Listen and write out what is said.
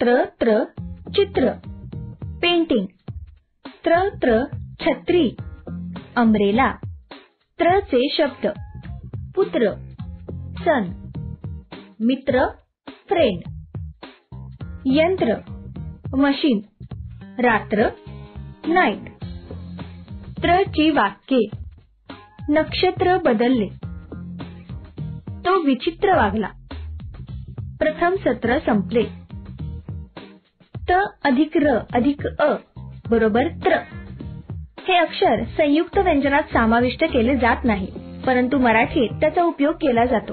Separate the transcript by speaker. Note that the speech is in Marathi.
Speaker 1: त्र त्र चित्र. पेंटिंग त्र त्र छत्री. अम्ब्रेला त्र चे शब्द. पुत्र. सन मित्र फ्रेंड यंत्र. मशीन रात्र नाईट त्र ची वाक्ये. नक्षत्र बदलले. तो विचित्र वागला. प्रथम सत्र संपले. त अधिक र अधिक अ बरोबर त्र. हे अक्षर संयुक्त व्यंजनात समाविष्ट केले जात नाही परंतु मराठीत त्याचा उपयोग केला जातो.